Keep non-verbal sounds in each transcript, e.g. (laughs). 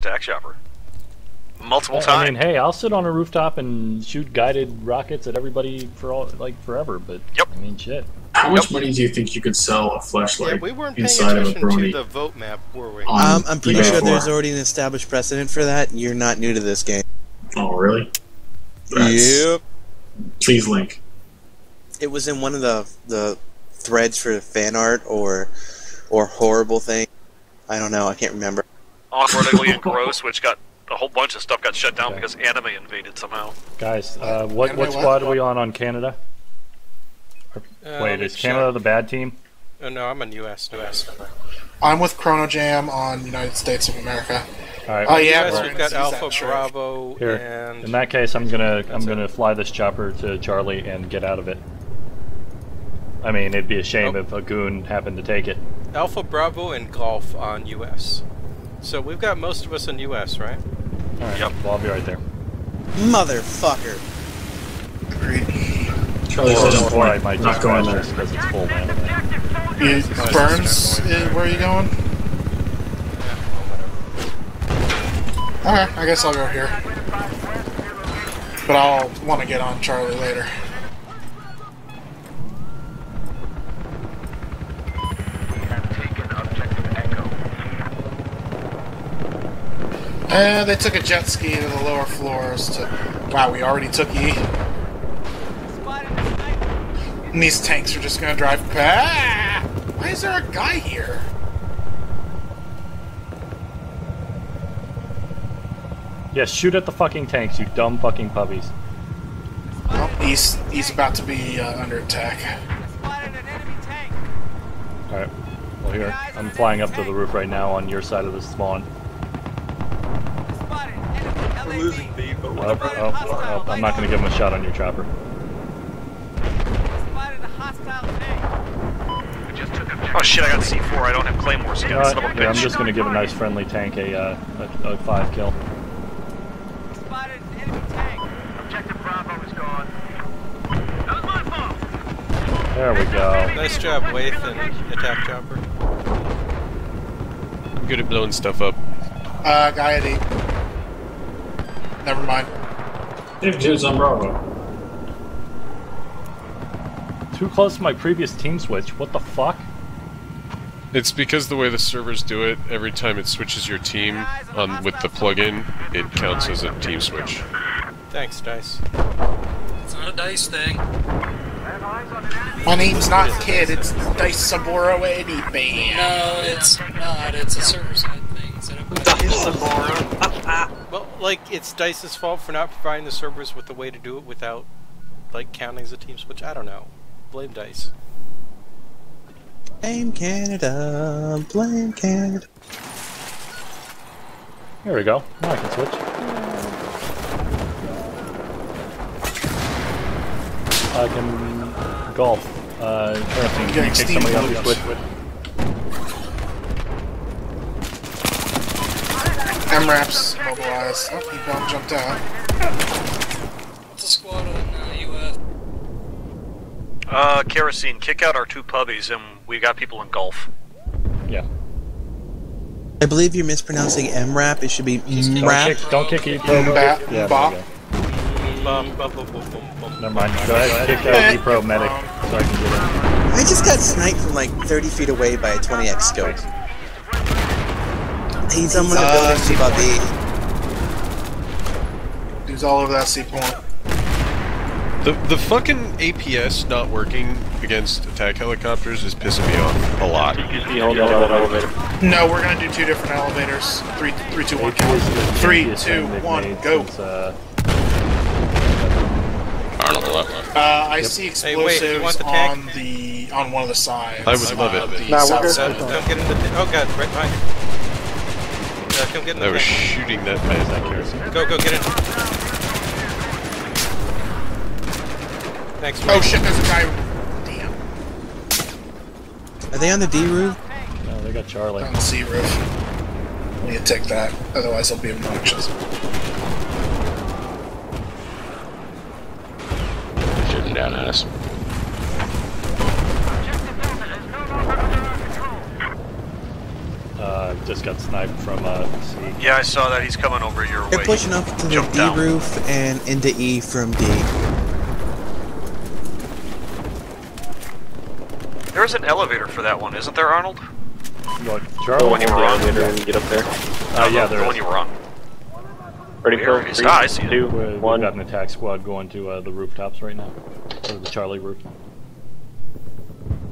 attack chopper. Multiple times. I times. mean, hey, I'll sit on a rooftop and shoot guided rockets at everybody for all like forever. But Yep. I mean, shit. How much money do you think you could sell a flashlight yeah, we weren't paying inside of a attention to Brony? the vote map, were we? Um, I'm pretty sure there's already an established precedent for that. You're not new to this game. Oh, really? That's- Please link. It was in one of the the threads for fan art or or horrible thing. I don't know. I can't remember. Awkward, ugly, and (laughs) gross, which got a whole bunch of stuff got shut down Okay. because anime invaded somehow. Guys, uh, what Anime what what? squad are we on on Canada? Uh, let Wait, is Canada check. the bad team? Oh, no, I'm on US. US. I'm with Chrono Jam on United States of America. All right. Oh yeah, US, we're we've got Alpha. Bravo Here. and In that case, I'm gonna I'm gonna it. fly this chopper to Charlie and get out of it. I mean, it'd be a shame Oh. if a goon happened to take it. Alpha Bravo and Golf on US. So we've got most of us on US, right? All right. Yep. Well, I'll be right there. Motherfucker. Agreed. Charlie Or, says or I might not just going crash there. this because it's full man. You, Burns, uh, where are you going? Yeah. Okay, I guess I'll go here. But I'll want to get on Charlie later. Uh, they took a jet ski to the lower floors to. Wow, we already took E. And these tanks are just gonna drive past. Why is there a guy here? Yes, shoot at the fucking tanks, you dumb fucking puppies. Well, he's he's about to be uh, under attack. All right. Well, here I'm flying up to the roof right now on your side of the spawn. Oh, oh, oh, I'm not gonna give him a shot on your chopper. Oh shit, I got C4. I don't have Claymore You yet. know son what? of a Here, I'm just gonna give a nice friendly tank a uh, a, a five kill. There we go. Nice job, Waith and Attack Chopper. Good at blowing stuff up. Uh, guy at eight. Never mind. If dude's on Bravo. Too close to my previous team switch. What the fuck? It's because the way the servers do it, every time it switches your team on with the plugin, it counts as a team switch. Thanks, Dice. It's not a dice thing. My name's not Kid, it's Dice Saburo Eddie Band. No, it's not. It's a server side thing. Instead of (laughs) (laughs) Well, like, it's Dice's fault for not providing the servers with a way to do it without, like, counting as a team switch. I don't know. Blame Dice. Blame Canada. Blame Canada. Here we go. Now I can switch. I can golf. Uh, Harrison, can you Getting kick somebody off your steamrolled. switch? MRAPs mobilized. Oh, he bomb jumped out. it's a squad on uh, UF. Uh, kerosene, kick out our two puppies, and we got people in golf. Yeah. I believe you're mispronouncing MRAP. It should be Don't MRAP. don't kick E Pro. Bap, Yeah, bop. Never mind. Go ahead, kick out E Pro medic so I can get in. I just got sniped from like 30 feet away by a 20x scope. He's on the Uh, buildings above me. Dude's all over that C point. The the fucking APS not working against attack helicopters is pissing me off a lot. No, we're gonna do two different elevators. Three, three, two, one, count. Three, two, one, go. Uh, Uh, I see Hey, wait, explosives the on the on one of the sides. I would love it. uh, the Nah, we're south good. side. Come get in the. Oh god, right behind you. Uh, come get in I the was tank. shooting that man. Go, go, get in. Thanks, Oh shit, there's a guy. Damn, Are they on the D roof? no, they got Charlie. on the C roof. We need to take that, otherwise he'll be obnoxious. Shooting down at us. Uh, uh, just got sniped from uh, C. Yeah, I saw that. He's coming over your They're way. pushing up to the Jump D down. roof and into E from D. There's an elevator for that one, isn't there, Arnold? Look, The Charlie, one you were on there. when you get up there. Uh, yeah, the there one you were on. Ready Where for three, ah, I see it. two, We- We've one. got an attack squad going to uh, the rooftops right now. Or the Charlie roof.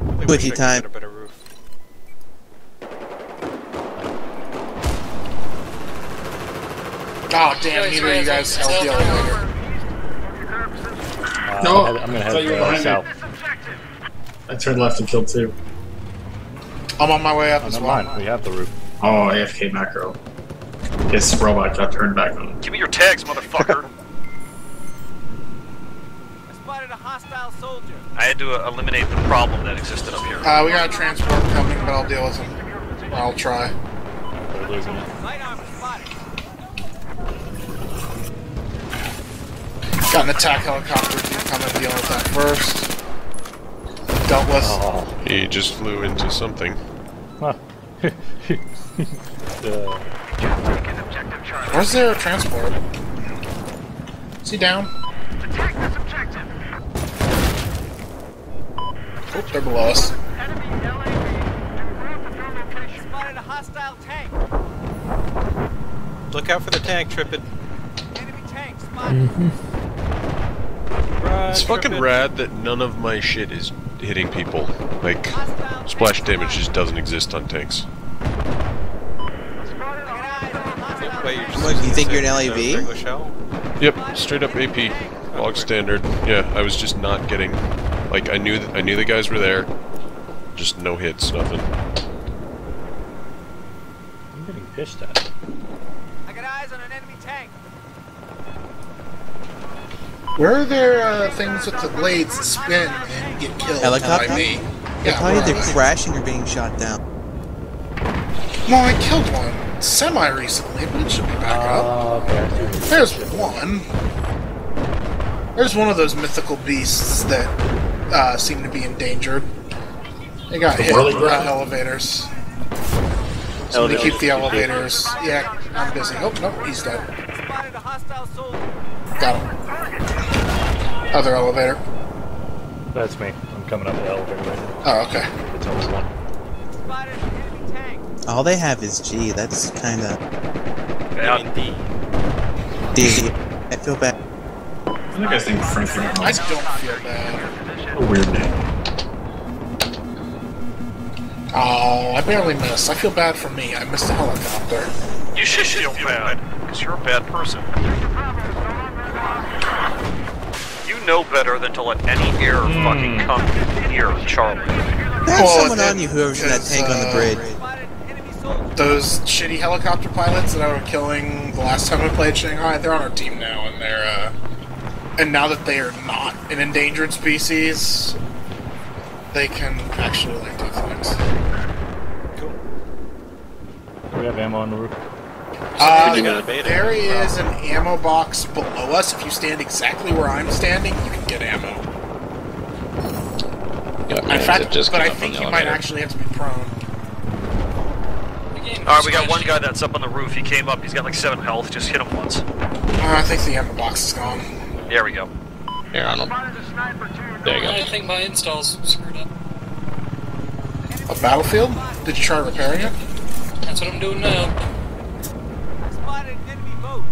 I wish Twitchy I could time. Get a better roof. Oh damn! Neither of you guys held the elevator. Uh, No, I'm gonna- I'm gonna I head thought you were uh, south. I turned left and killed two. I'm on my way up Oh, as never well. mind. We have the roof. Oh, AFK macro. This robot got turned back on. Give me your tags, motherfucker. (laughs) I spotted a hostile soldier. I had to uh, eliminate the problem that existed up here. Uh, we got a transport coming, but I'll deal with him. I'll try. We're losing it. Got an attack helicopter coming, dealing with that first. Dealt with. Oh. He just flew into something. Huh. uh, (laughs) Where's their transport? Is he down? Oh, they're below us. Spotted a hostile tank. Look out for the tank, Trippin. Enemy tank spotted. Run, It's fucking Trippin. rad that none of my shit is hitting people. Like, splash damage just doesn't exist on tanks. You're just What, you think you're an using LAV? the regular shell? Yep, straight up AP, log standard. Yeah, I was just not getting. Like, I knew th- I knew the guys were there. Just no hits, nothing. I'm getting pissed at. I got eyes on an enemy tank. Where are there uh, things with the blades that spin and get killed Helicopter? by me? They're Yeah, probably where are either crashing or being shot down. No, I killed one semi recently, but it should be back up. Oh, okay. There's one. There's one of those mythical beasts that uh, seem to be endangered. They got The hit by ground? elevators. So we keep the elevators. Yeah, I'm busy. Oh, no, he's dead. Spotted a hostile soldier. Got him. Other elevator. That's me. I'm coming up the elevator right now. Oh, okay. It's only one. Spotted an enemy tank. All they have is G. That's kind of I mean, D. D. I feel bad. I think I think Franklin I Reynolds. don't feel bad. A weird name. Oh, I barely missed. I feel bad for me. I missed the helicopter. You should feel bad, because you're a bad person. You know better than to let any air fucking come near Charlie. Have Well, someone it- on you, whoever's in that it's, tank on the uh, bridge. Spotted enemy soldier. Those shitty helicopter pilots that I were killing the last time I played Shanghai, they're on our team now, and they're uh, and now that they are not an endangered species, they can actually like do things. Do we have ammo on the roof? Uh, you got a beta. there is an ammo box below us. If you stand exactly where I'm standing, you can get ammo. Yeah, In fact, just but I think the you might actually have to be prone. Alright, we got one guy that's up on the roof. He came up. He's got like seven health. Just hit him once. Uh, I think the ammo box is gone. There we go. Here, Arnold. There you I think my install's screwed up. A battlefield? Did you try repairing it? That's what I'm doing now. Spotted an enemy boat.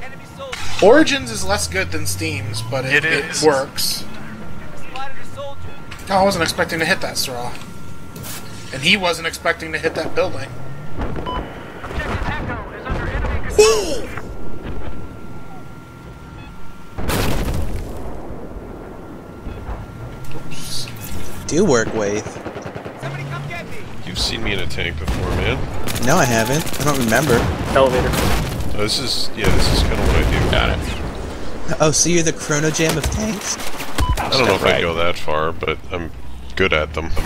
Enemy soldier. Origins is less good than Steam's, but it, It it is. works. Spotted. Oh, I wasn't expecting to hit that straw. And he wasn't expecting to hit that building. Objective Echo is under enemy control. Do work, Waith. Somebody come get me. You've seen me in a tank before, man. No, I haven't. I don't remember. Elevator. Oh, this is yeah, this is kind of what I do. Got it. Oh, so you're the Chrono Jam of tanks? I don't know if I go that far, but I'm good at them. Oh,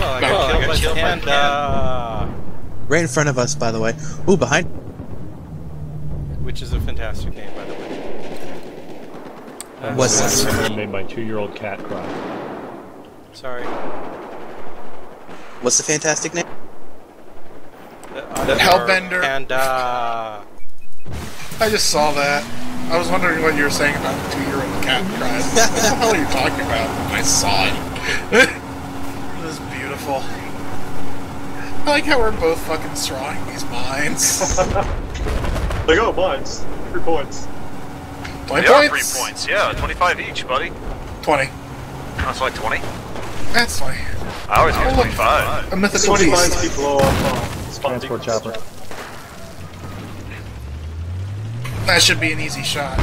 I Oh, got I killed got by killed by Panda. Uh, right in front of us, by the way. Ooh, behind. Which is a fantastic name, by the way. What's uh, this? what made my two-year-old cat cry. Sorry. What's the fantastic name? The Hellbender. Panda. I just saw that. I was wondering what you were saying about the two-year-old cat cries. what the hell are you talking about? I saw it. it was beautiful. I like how we're both fucking strawing these mines. (laughs) Like, oh, mines. Three points. 20 They are three points, yeah, 25 each, buddy. 20. That's like 20. That's fine. I always get Oh, 25. A mythical 20 mines beast. keep blow up. Uh, Transport decoys. chopper. That should be an easy shot.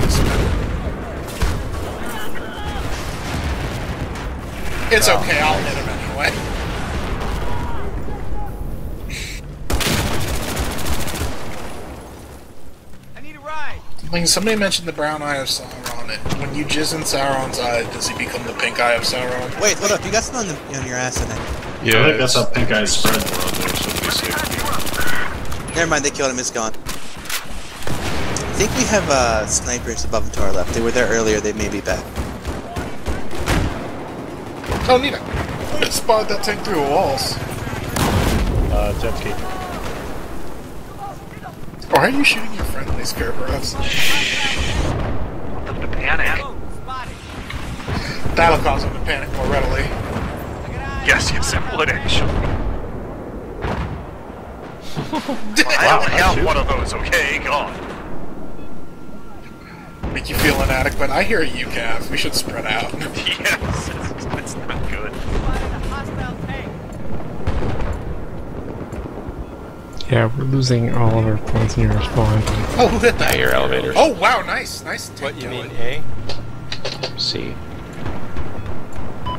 It's oh. okay, I'll hit him anyway. I need a ride. I mean, somebody mentioned the brown eye of Sauron. It when you jizz in Sauron's eye, does he become the pink eye of Sauron? Wait, hold up. You got something on, the, on your ass in it. Yeah, I think that's how pink eyes spread. we're on there, somebody say. Never mind, they killed him. It's gone. I think we have uh, snipers above and to our left. They were there earlier. They may be back. Oh, neat. I spotted that tank through the walls. Uh, jet ski. Why are you shooting your friendly scarecrows? The panic. Oh, spotted. That'll cause them to panic more readily. Yes, yes, it would actually. (laughs) I Wow, only nice have one of those, okay? God. Make you feel inadequate. I hear a UCAV. We should spread out. (laughs) (laughs) Yes, it's, it's not good. Spotted a hostile tank. Yeah, we're losing all of our points near our spawn. Oh, who hit that? Your elevators. Oh, wow, nice. Nice. What tank you mean, A? C.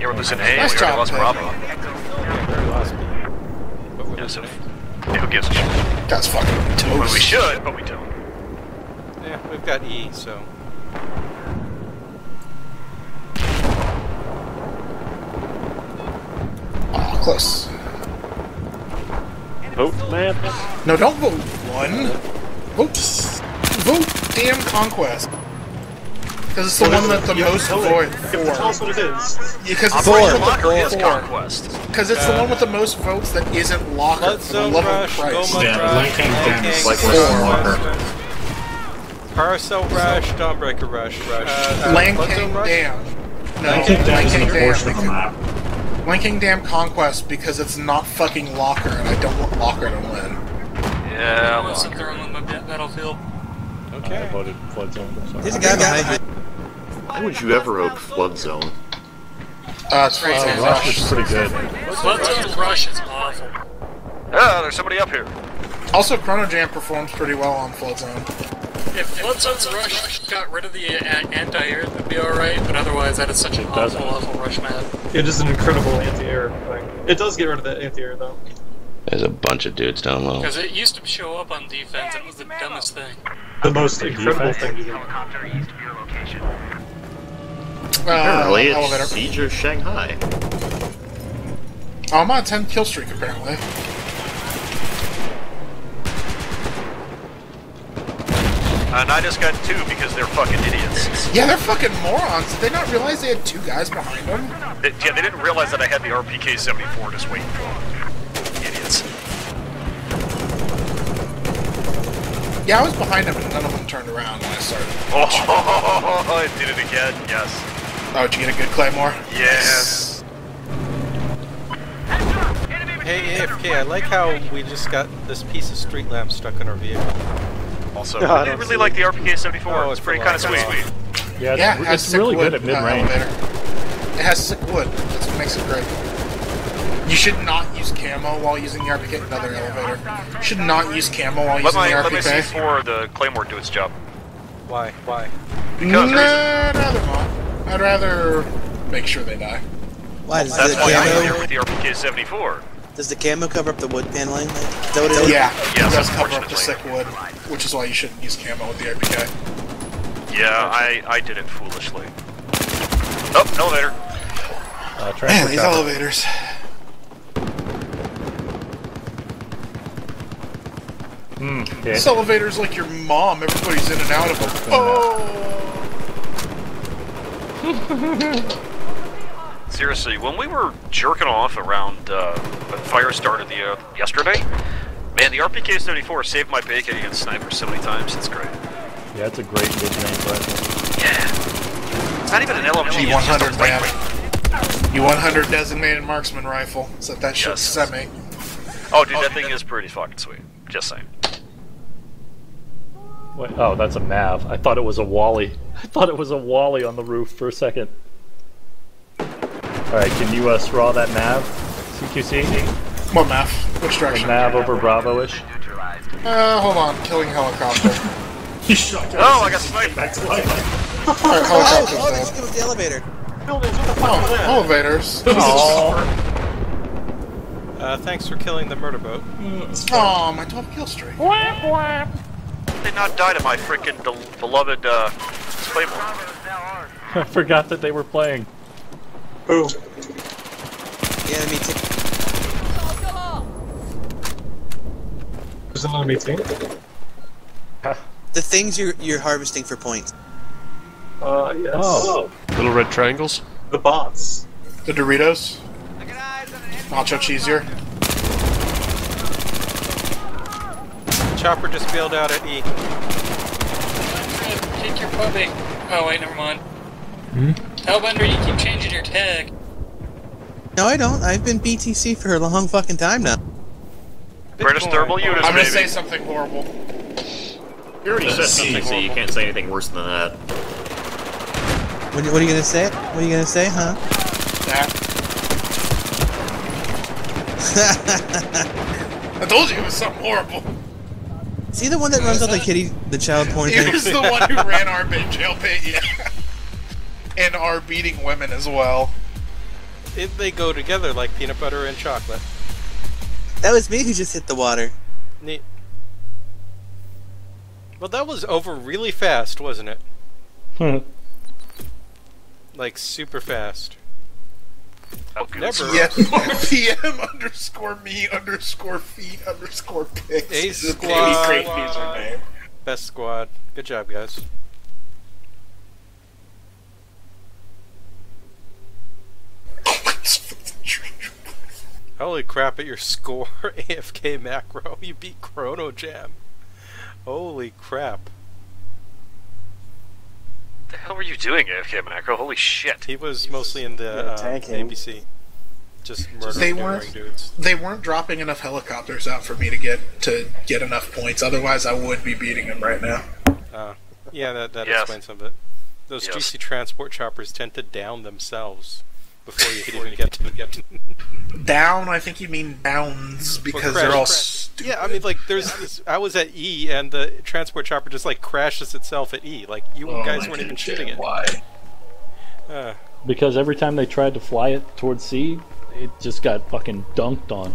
You were losing A, Nice we job, already lost Peg. Bravo. Yeah, we lost B. But we're Yeah, so, losing yeah, who gives a shit? That's fucking toast. Well, we should, but we don't. Yeah, we've got E, so. Aw, close. Vote, man. No, don't vote one. Vote. Vote damn Conquest. Because it's the one that the You have to most tell it. vote You have to tell us for. what it is. Because it's Operation the one Locker with is the four. Conquest. Because it's the one with the most votes that isn't Locker Blood for the Zone love of Rush, Christ. Goma Yeah, Rush, Lancang Dam is Linking, like Four. Worse than Walker. Rush, Dawnbreaker Rush, Rush. Uh, Lang Blood King Rush? Dam. No, Lancang Dam is Linking an portion of the Dam. map. Lancang Dam Conquest because it's not fucking Locker, and I don't want Locker to win. Yeah, I want something Locker. wrong with my ba- battlefield. I voted flood zone. I'm sorry. There's a guy behind you. Why would you ever vote Flood Zone? Uh, it's Right, Flood. Zone Rush Rush. is pretty good. Flood Zone Rush is awful. Ah, there's somebody up here. Also, Chrono Jam performs pretty well on Flood Zone. If Flood Zone's Rush got rid of the uh, anti-air, that'd be alright, but otherwise that is such an doesn't. awful, awful Rush map. It is an incredible anti-air thing. It does get rid of that anti-air though. There's a bunch of dudes down low. Because it used to show up on defense, and it was the dumbest thing. The most incredible thing to do. Uh, Apparently, elevator. it's Siege of Shanghai. Oh, I'm on a 10 kill streak apparently. Uh, and I just got two because they're fucking idiots. Yeah, they're fucking morons. Did they not realize they had two guys behind them? They, yeah, they didn't realize that I had the RPK-74 just waiting for them. Idiots. Yeah, I was behind them and none of them turned around when I started. (laughs) Oh, I did it again. Yes. Oh, did you get a good claymore? Yes. Hey AFK, I like how we just got this piece of street lamp stuck in our vehicle. Also, No, I I don't really like the RPK-74. Oh, it's it's pretty kind of lot. sweet. Yeah, it's, Yeah, it it's really wood, good at uh, mid-range. elevator. It has sick wood. That's what makes it great. You should not use camo while using the RPK. Another elevator. You should not use camo while Let using my the let me RPK. C4 the Claymore do its job. Why? Why? Because nah, reason. I'd rather not. I'd rather make sure they die. Why does That's the why I'm here with the RPK-74. Does the camo cover up the wood paneling? Like, is that what it is? Yeah, Yes, it does cover up the unfortunately. sick wood, which is why you shouldn't use camo with the RPK. Yeah, I I did it foolishly. Oh, elevator. Uh, Man, these chopper. elevators. Hmm, okay. This elevator's like your mom. Everybody's in and out of them. Oh! (laughs) Seriously, when we were jerking off around uh, when fire started the uh, yesterday, man, the RPK-74 saved my bacon against snipers so many times. It's great. Yeah, it's a great mid-range rifle. Yeah. It's not even an LMG. it's just a G100 lightweight. man. U100 designated marksman rifle. So that shit's semi. Oh, dude, that thing is pretty fucking sweet. Just saying. Wait, oh, that's a Mav. I thought it was a Wally. I thought it was a Wally on the roof for a second. Alright, can you uh, straw that nav? CQC? What map? Which The direction? Mav over Bravo-ish? Uh, hold on. Killing helicopter. (laughs) He shot Oh, I got sniped. back to life. Alright, (laughs) Oh, helicopter's oh, dead. it was the elevator. Buildings, what the fuck was Oh, that? elevators. (laughs) Uh, thanks for killing the murder boat. Oh, my 12 kill streak. Whap, whap. Did not die to my freaking del- beloved uh, Claymore. I forgot that they were playing. Who? The enemy team. There's an enemy team. The things you're you're harvesting for points. Uh, yes. Oh. Little red triangles. The bots. The Doritos. Nacho cheesier. Chopper just bailed out at E. Take your puppy. Oh wait, never mind. Hmm? Hellbender, you keep changing your tag. No, I don't. I've been BTC for a long fucking time now. British thermal units, I'm gonna baby. say something horrible. You already said something, so you can't say anything worse than that. What, what are you gonna say? What are you gonna say, huh? (laughs) I told you it was something horrible. Is he the one that runs out the kitty, the child porn (laughs) He thing? was the one who ran our bit jail pit, yeah. And are beating women as well. It, they go together like peanut butter and chocolate. That was me who just hit the water. Neat. Well, that was over really fast, wasn't it? Hmm. (laughs) Like super fast. Oh. Never. Yeah. PM (laughs) underscore me underscore feet underscore pics. A squad. great username. Best squad. Good job, guys. Holy crap at your score, (laughs) AFK macro. (laughs) You beat Chrono Jam. Holy crap. the hell were you doing, AFK Macro? Holy shit. He was mostly in the uh, tanking. ABC. Just They murdering weren't- dudes. They weren't dropping enough helicopters out for me to get to get enough points. Otherwise, I would be beating them right now. Uh, yeah, that, that Yes. explains some of it. Those Yes. GC transport choppers tend to down themselves before you (laughs) can even get to get (laughs) Down, I think you mean downs because crash, they're all stupid. Yeah, I mean, like, there's this. I was at E, and the transport chopper just like crashes itself at E. Like, you Oh, guys weren't even shooting it. Why? Uh, Because every time they tried to fly it towards sea, it just got fucking dunked on.